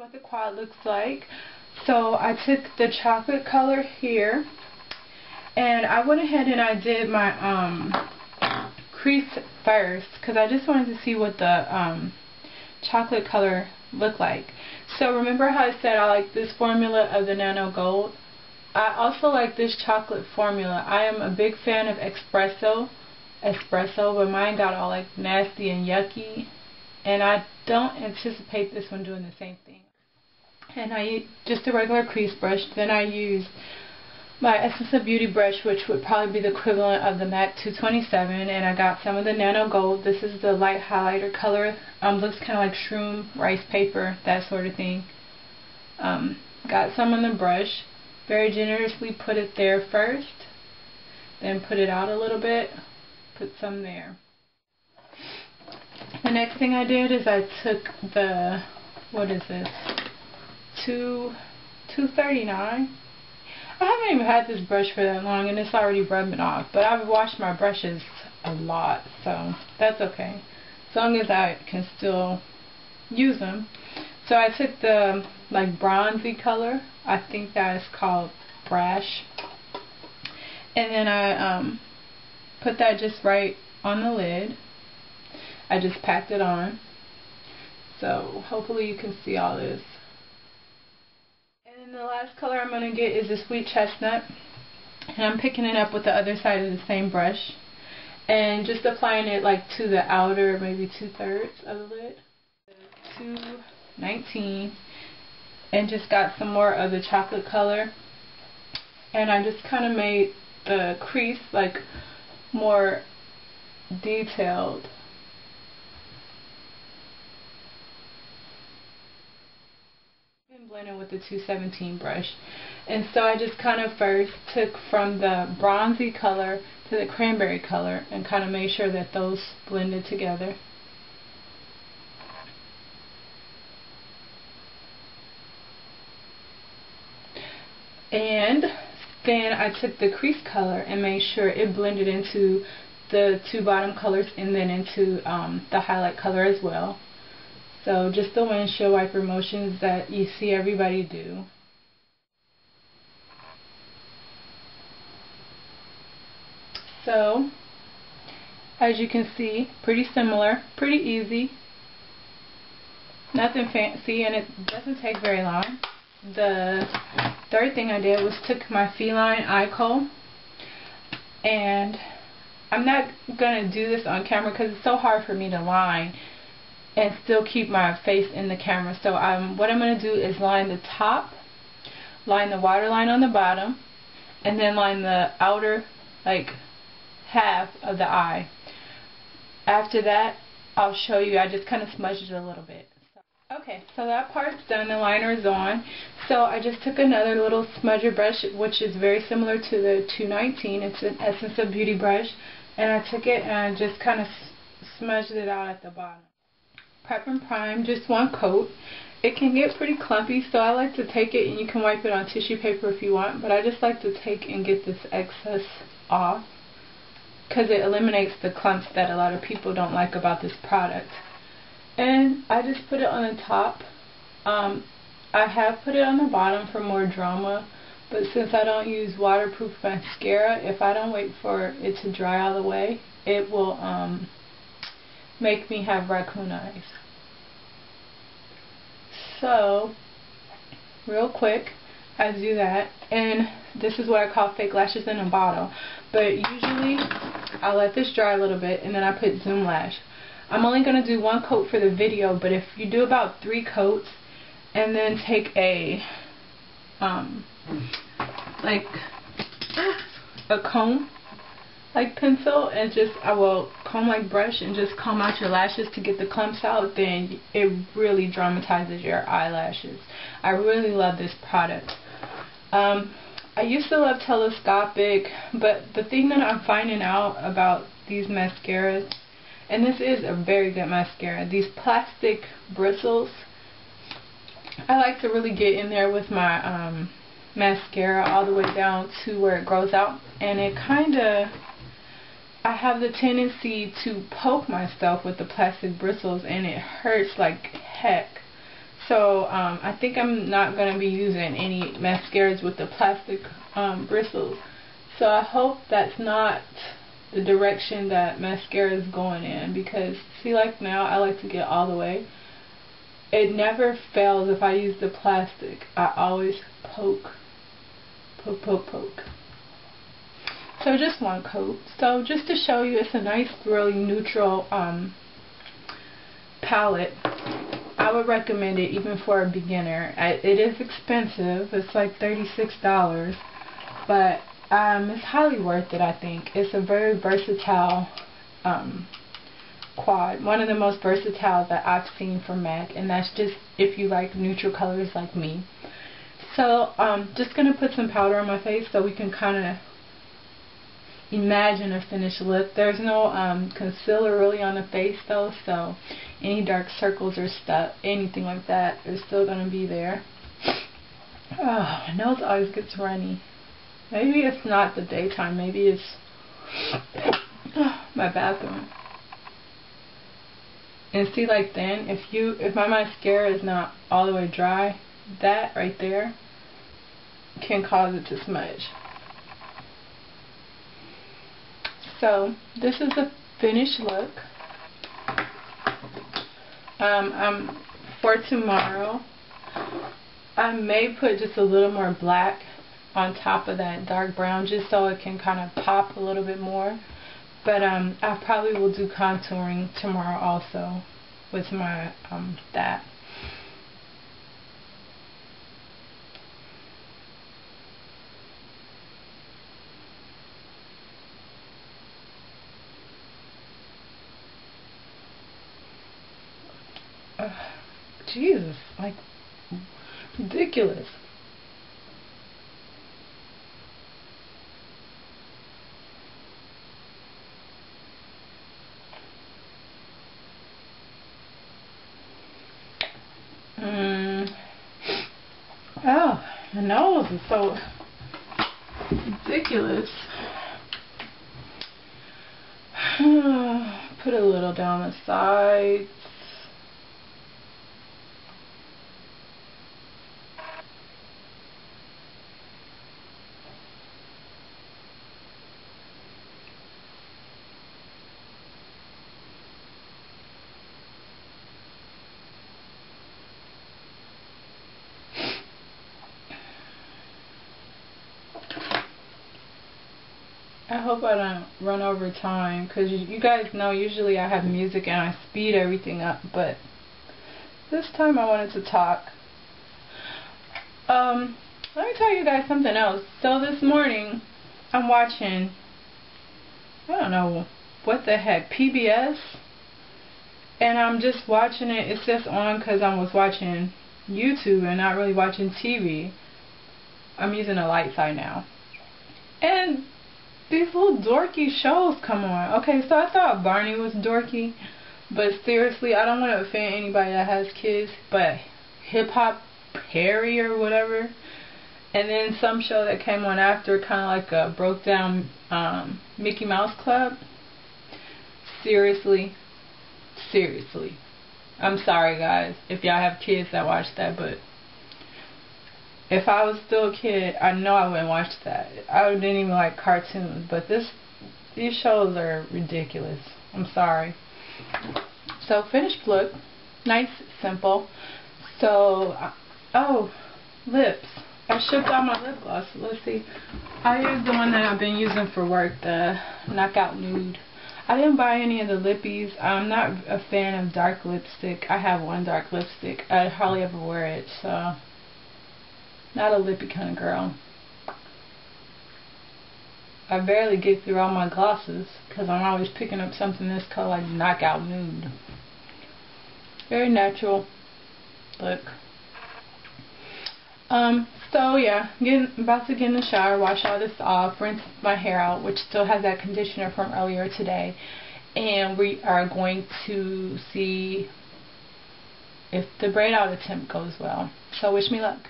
what the quad looks like. So I took the chocolate color here and I went ahead and I did my um, crease first because I just wanted to see what the um, chocolate color looked like. So remember how I said I like this formula of the Nano Gold? I also like this chocolate formula. I am a big fan of espresso, espresso, but mine got all like nasty and yucky. And I don't anticipate this one doing the same thing. And I just a regular crease brush. Then I use my Essence of Beauty brush, which would probably be the equivalent of the MAC 227. And I got some of the Nano Gold. This is the light highlighter color. Um, looks kind of like shroom, rice paper, that sort of thing. Um, got some on the brush very generously put it there first, then put it out a little bit, put some there. The next thing I did is I took the, what is this, 2, 239. I haven't even had this brush for that long and it's already rubbing off, but I've washed my brushes a lot, so that's okay. As long as I can still use them. So I took the like bronzy color. I think that is called brash. And then I um, put that just right on the lid. I just packed it on. So hopefully you can see all this. The last color I'm going to get is the sweet chestnut. And I'm picking it up with the other side of the same brush. And just applying it like to the outer, maybe two-thirds of the lid. Two 19 and just got some more of the chocolate color and I just kind of made the crease like more detailed and blending the 217 brush and so I just kind of first took from the bronzy color to the cranberry color and kind of made sure that those blended together and then I took the crease color and made sure it blended into the two bottom colors and then into um, the highlight color as well. So just the windshield wiper motions that you see everybody do. So, as you can see, pretty similar, pretty easy, nothing fancy, and it doesn't take very long. The third thing I did was took my feline eye kohl and I'm not going to do this on camera because it's so hard for me to line and still keep my face in the camera. So um, what I'm going to do is line the top, line the waterline on the bottom, and then line the outer like half of the eye. After that, I'll show you. I just kind of smudged it a little bit. Okay, so that part's done, the liner is on. So I just took another little smudger brush, which is very similar to the 219. It's an Essence of Beauty brush. And I took it and I just kind of smudged it out at the bottom. Prep and prime, just one coat. It can get pretty clumpy, so I like to take it, and you can wipe it on tissue paper if you want, but I just like to take and get this excess off because it eliminates the clumps that a lot of people don't like about this product. And I just put it on the top. Um, I have put it on the bottom for more drama, but since I don't use waterproof mascara, if I don't wait for it to dry all the way, it will um, make me have raccoon eyes. So, real quick, I do that, and this is what I call fake lashes in a bottle. But usually, I let this dry a little bit, and then I put Zoom Lash. I'm only going to do one coat for the video, but if you do about three coats and then take a, um, like, a comb, like pencil, and just, I will comb like brush and just comb out your lashes to get the clumps out, then it really dramatizes your eyelashes. I really love this product. Um, I used to love telescopic, but the thing that I'm finding out about these mascaras and this is a very good mascara. These plastic bristles, I like to really get in there with my um, mascara all the way down to where it grows out. And it kind of, I have the tendency to poke myself with the plastic bristles and it hurts like heck. So um, I think I'm not going to be using any mascaras with the plastic um, bristles. So I hope that's not the direction that mascara is going in because see like now I like to get all the way. It never fails if I use the plastic. I always poke, poke, poke, poke. So just one coat. So just to show you, it's a nice, really neutral um, palette. I would recommend it even for a beginner. It is expensive. It's like $36. But um, it's highly worth it, I think. It's a very versatile um, quad. One of the most versatile that I've seen from MAC. And that's just if you like neutral colors like me. So, I'm um, just going to put some powder on my face so we can kind of imagine a finished look. There's no um, concealer really on the face though, so any dark circles or stuff, anything like that is still going to be there. Oh, my nose always gets runny. Maybe it's not the daytime, maybe it's oh, my bathroom. And see like then, if you, if my mascara is not all the way dry, that right there can cause it to smudge. So this is a finished look. Um, um, for tomorrow, I may put just a little more black on top of that dark brown just so it can kind of pop a little bit more. But um, I probably will do contouring tomorrow also with my um, that. Jesus, like, ridiculous. Mm. Oh, my nose is so ridiculous. Put a little down the sides. I hope I don't run over time because you guys know usually I have music and I speed everything up but this time I wanted to talk. Um, let me tell you guys something else. So this morning I'm watching, I don't know what the heck, PBS and I'm just watching it. It's just on because I was watching YouTube and not really watching TV. I'm using a light side now. And these little dorky shows come on. Okay, so I thought Barney was dorky, but seriously, I don't want to offend anybody that has kids, but Hip Hop Harry or whatever, and then some show that came on after, kind of like a broke down um, Mickey Mouse Club. Seriously, seriously. I'm sorry guys if y'all have kids that watch that, but if I was still a kid, I know I wouldn't watch that. I didn't even like cartoons, but this these shows are ridiculous. I'm sorry. So finished look, nice, simple. So, oh, lips. I shipped out my lip gloss. Let's see. I use the one that I've been using for work, the Knockout Nude. I didn't buy any of the lippies. I'm not a fan of dark lipstick. I have one dark lipstick. I hardly ever wear it, so not a lippy kind of girl. I barely get through all my glosses because I'm always picking up something this color like Knockout Nude. Very natural look. Um, so yeah, getting about to get in the shower, wash all this off, rinse my hair out, which still has that conditioner from earlier today. And we are going to see if the braid out attempt goes well. So wish me luck.